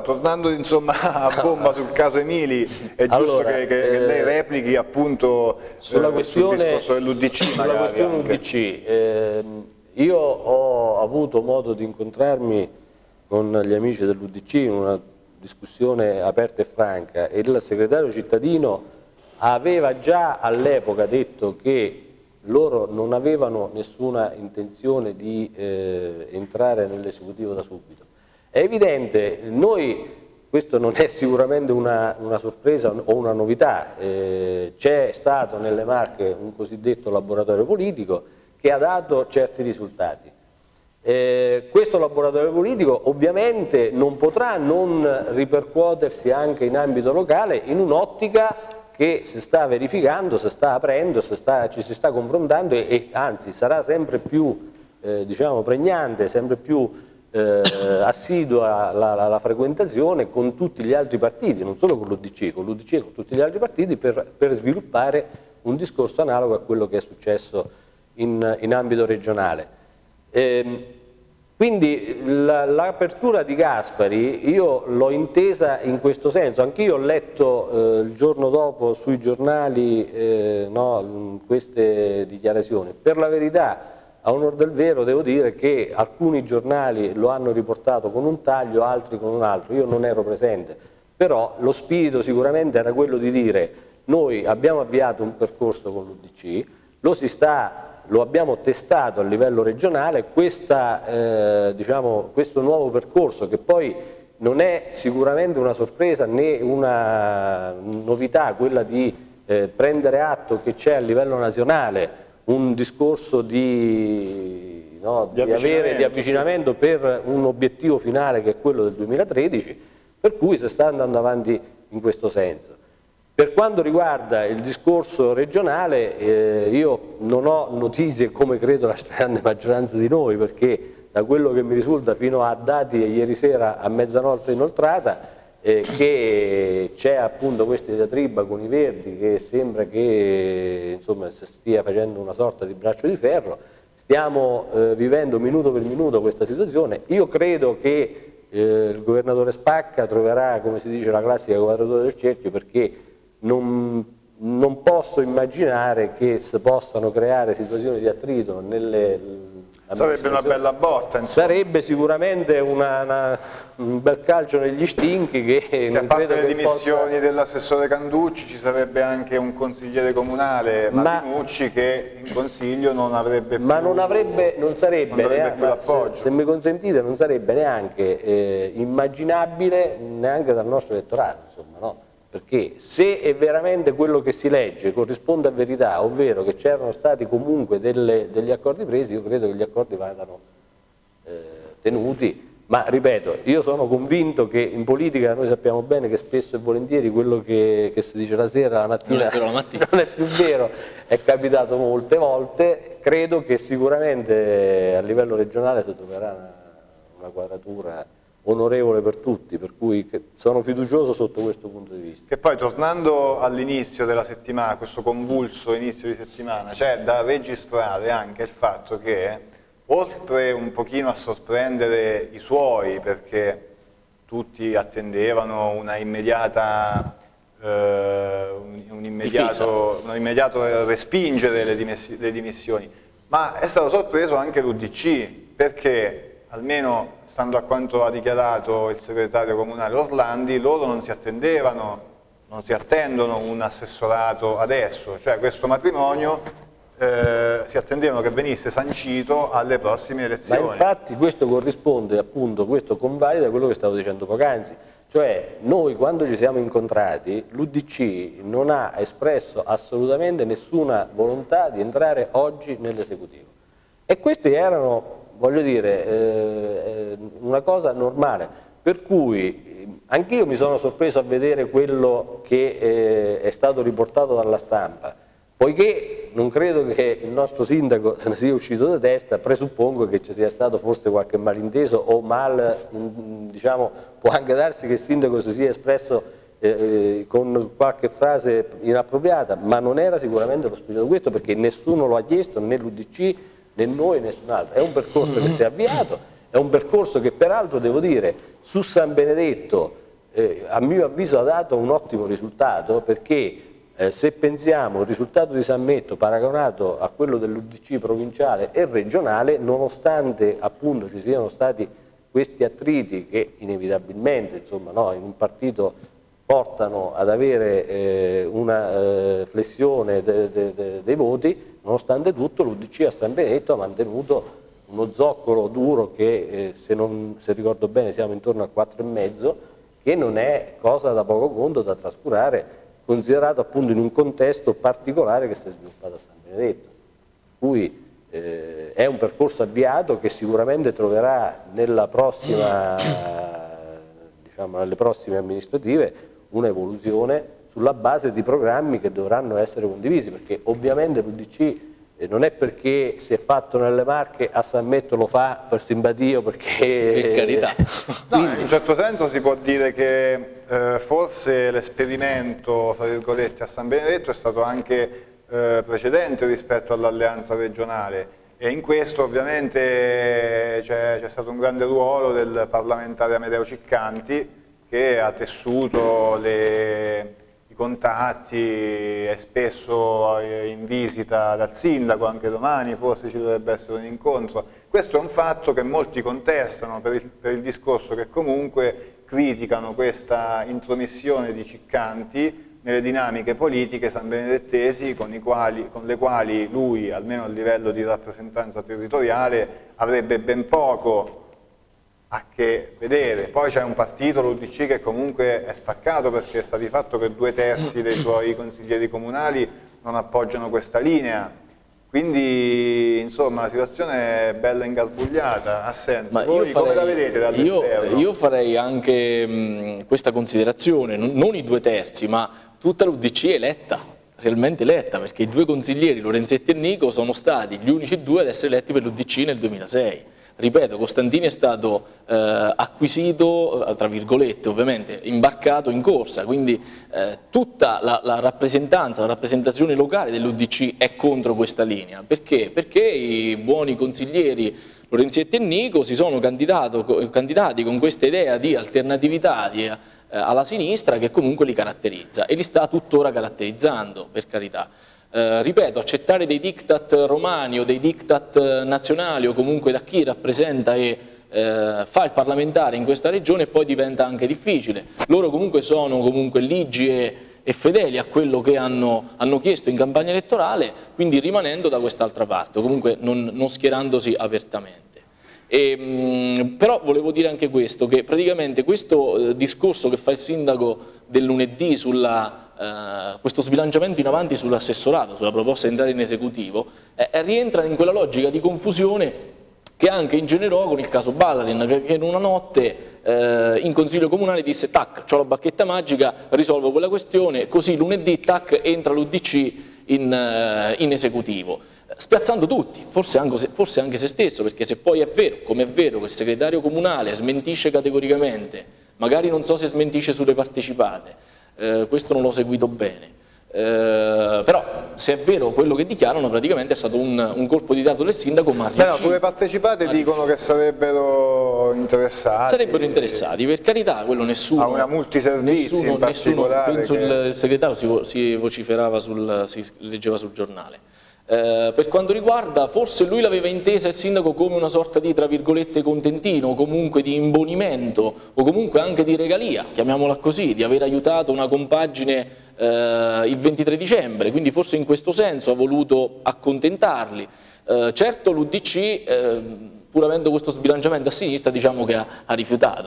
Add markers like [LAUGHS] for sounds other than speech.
però tornando insomma [LAUGHS] a bomba [LAUGHS] sul caso Emili, è giusto Allora, che, che- che eh, lei replichi appunto Sulla eh, questione, sul discorso dell'UDC sulla questione anche. UDC, ehm, io ho avuto modo di incontrarmi con gli amici dell'UDC in una discussione aperta e franca e il segretario cittadino aveva già all'epoca detto che loro non avevano nessuna intenzione di eh, entrare nell'esecutivo da subito. È evidente, noi questo non è sicuramente una, una sorpresa o una novità, eh, c'è stato nelle Marche un cosiddetto laboratorio politico che ha dato certi risultati. Eh, questo laboratorio politico ovviamente non potrà non ripercuotersi anche in ambito locale in un'ottica che si sta verificando, si sta aprendo, si sta- ci si sta confrontando e, e anzi sarà sempre più eh, diciamo, pregnante, sempre più eh, assidua la, la- la frequentazione con tutti gli altri partiti, non solo con l'UDC, con l'UDC e con tutti gli altri partiti per, per sviluppare un discorso analogo a quello che è successo in, in ambito regionale. Ehm, quindi la- l'apertura di Gaspari io l'ho intesa in questo senso, anch'io ho letto eh, il giorno dopo sui giornali eh, no, queste dichiarazioni. Per la verità, a onor del vero, devo dire che alcuni giornali lo hanno riportato con un taglio, altri con un altro, io non ero presente, però lo spirito sicuramente era quello di dire noi abbiamo avviato un percorso con l'UDC, lo lo abbiamo testato a livello regionale, questa, eh, diciamo, questo nuovo percorso che poi non è sicuramente una sorpresa né una novità quella di eh, prendere atto che c'è a livello nazionale un discorso di, no, Di di avere, di avvicinamento. avvicinamento per un obiettivo finale che è quello del 2013, per cui si sta andando avanti in questo senso. Per quanto riguarda il discorso regionale, eh, io non ho notizie, come credo la stragrande maggioranza di noi, perché da quello che mi risulta fino a dati ieri sera a mezzanotte inoltrata, eh, che c'è appunto questa diatriba con i Verdi che sembra che insomma, stia facendo una sorta di braccio di ferro, stiamo eh, vivendo minuto per minuto questa situazione, io credo che eh, il governatore Spacca troverà, come si dice, la classica quadratura del cerchio perché non, non posso immaginare che si possano creare situazioni di attrito nelle Sarebbe una bella botta, insomma. Sarebbe sicuramente una- una- un bel calcio negli stinchi che, Che a non parte credo le dimissioni possa... dell'assessore Canducci ci sarebbe anche un consigliere comunale, Ma- Marinucci, che in consiglio non avrebbe più... Ma non avrebbe, non sarebbe, non avrebbe neanche- ma se, se mi consentite, non sarebbe neanche eh, immaginabile neanche dal nostro elettorato, insomma? Perché se è veramente quello che si legge corrisponde a verità, ovvero che c'erano stati comunque delle- degli accordi presi, io credo che gli accordi vadano eh, tenuti, ma ripeto, io sono convinto che in politica noi sappiamo bene che spesso e volentieri quello che, che si dice la sera, la mattina, Non la mattina. [LAUGHS] non è più vero, è capitato molte volte, credo che sicuramente a livello regionale si troverà una, una quadratura onorevole per tutti, per cui sono fiducioso sotto questo punto di vista. Che poi tornando all'inizio della settimana, questo convulso inizio di settimana, c'è da registrare anche il fatto che, oltre un pochino a sorprendere i suoi, perché tutti attendevano una immediata, eh, un, un immediato, un immediato respingere le, dimessi- le dimissioni, ma è stato sorpreso anche l'UDC, perché almeno stando a quanto ha dichiarato il segretario comunale Orlandi, loro non si attendevano, non si attendono un assessorato adesso, cioè questo matrimonio eh, si attendevano che venisse sancito alle prossime Ma elezioni. infatti questo corrisponde appunto, questo convalida quello che stavo dicendo poc'anzi, cioè noi quando ci siamo incontrati l'UDC non ha espresso assolutamente nessuna volontà di entrare oggi nell'esecutivo. E questi erano, voglio dire, eh, eh, una cosa normale, per cui eh, anch'io mi sono sorpreso a vedere quello che eh, è stato riportato dalla stampa, Poiché non credo che il nostro sindaco se ne sia uscito da testa, presuppongo che ci sia stato forse qualche malinteso o mal, mm, diciamo, può anche darsi che il sindaco si sia espresso eh, con qualche frase inappropriata, ma non era sicuramente lo spirito questo perché nessuno lo ha chiesto, né l'UDC né noi, nessun altro. È un percorso che si è avviato È un percorso che peraltro, devo dire, su San Benedetto eh, a mio avviso ha dato un ottimo risultato perché eh, se pensiamo il risultato di San Metto paragonato a quello dell'UDC provinciale e regionale, nonostante appunto ci siano stati questi attriti che inevitabilmente insomma, no, in un partito portano ad avere eh, una eh, flessione de, de, de, dei voti, nonostante tutto l'UDC a San Benedetto ha mantenuto uno zoccolo duro che eh, se, non, se ricordo bene siamo intorno al 4,5 che non è cosa da poco conto da trascurare considerato appunto in un contesto particolare che si è sviluppato a San Benedetto. Per cui eh, è un percorso avviato che sicuramente troverà prossima, diciamo, nelle prossime amministrative un'evoluzione sulla base di programmi che dovranno essere condivisi, perché ovviamente l'UDC eh, non è perché si è fatto nelle Marche a San Metto lo fa per simpatia perché... Per carità. [LAUGHS] no, in un certo senso si può dire che eh, forse l'esperimento, a San Benedetto è stato anche eh, precedente rispetto all'alleanza regionale e in questo ovviamente c'è stato un grande ruolo del parlamentare Amedeo Ciccanti che ha tessuto le, contatti, è spesso in visita dal sindaco, anche domani forse ci dovrebbe essere un incontro. Questo è un fatto che molti contestano per il, per il discorso che comunque criticano questa intromissione di Ciccanti nelle dinamiche politiche sanbenedettesi con, quali, con le quali lui, almeno a livello di rappresentanza territoriale, avrebbe ben poco a che vedere. Poi c'è un partito, l'UDC, che comunque è spaccato perché sta di fatto che due terzi dei suoi consiglieri comunali non appoggiano questa linea. Quindi insomma la situazione è bella ingarbugliata, assente. Ma Voi farei, come la vedete dall'esterno? Io, io, farei anche mh, questa considerazione, non i due terzi, ma tutta l'UDC eletta, realmente eletta, perché i due consiglieri, Lorenzetti e Nico, sono stati gli unici due ad essere eletti per l'UDC nel 2006 ripeto, Costantini è stato eh, acquisito, eh, tra virgolette ovviamente, imbarcato in corsa, quindi eh, tutta la, la, rappresentanza, la rappresentazione locale dell'UDC è contro questa linea. Perché? Perché i buoni consiglieri Lorenzetti e Nico si sono candidati con questa idea di alternatività di, eh, alla sinistra che comunque li caratterizza e li sta tuttora caratterizzando, per carità. Eh, ripeto, accettare dei diktat romani o dei diktat eh, nazionali o comunque da chi rappresenta e eh, fa il parlamentare in questa regione poi diventa anche difficile. Loro comunque sono comunque ligi e, e fedeli a quello che hanno, hanno, chiesto in campagna elettorale, quindi rimanendo da quest'altra parte, o comunque non, non schierandosi apertamente. E, mh, però volevo dire anche questo, che praticamente questo eh, discorso che fa il sindaco del lunedì sulla eh, questo sbilanciamento in avanti sull'assessorato, sulla proposta di entrare in esecutivo, eh, eh, rientra in quella logica di confusione che anche ingenerò con il caso Ballarin, che, in una notte eh, in consiglio comunale disse tac, ho la bacchetta magica, risolvo quella questione, così lunedì tac, entra l'UDC in, eh, in, esecutivo, spiazzando tutti, forse anche, forse anche se stesso, perché se poi è vero, come è vero che il segretario comunale smentisce categoricamente, magari non so se smentisce sulle partecipate, eh, questo non l'ho seguito bene. Eh, però se è vero quello che dichiarano praticamente è stato un, un colpo di dato del sindaco ma Beh, no, sulle partecipate dicono che sarebbero interessati. Sarebbero interessati per carità quello nessuno a una multiservizi nessuno, in nessuno, penso che... il segretario si, si vociferava sul, si leggeva sul giornale eh, per quanto riguarda, forse lui l'aveva intesa il sindaco come una sorta di, tra virgolette, contentino, comunque di imbonimento, o comunque anche di regalia, chiamiamola così, di aver aiutato una compagine eh, il 23 dicembre, quindi forse in questo senso ha voluto accontentarli. Eh, certo l'UDC, eh, pur avendo questo sbilanciamento a sinistra, diciamo che ha, ha rifiutato.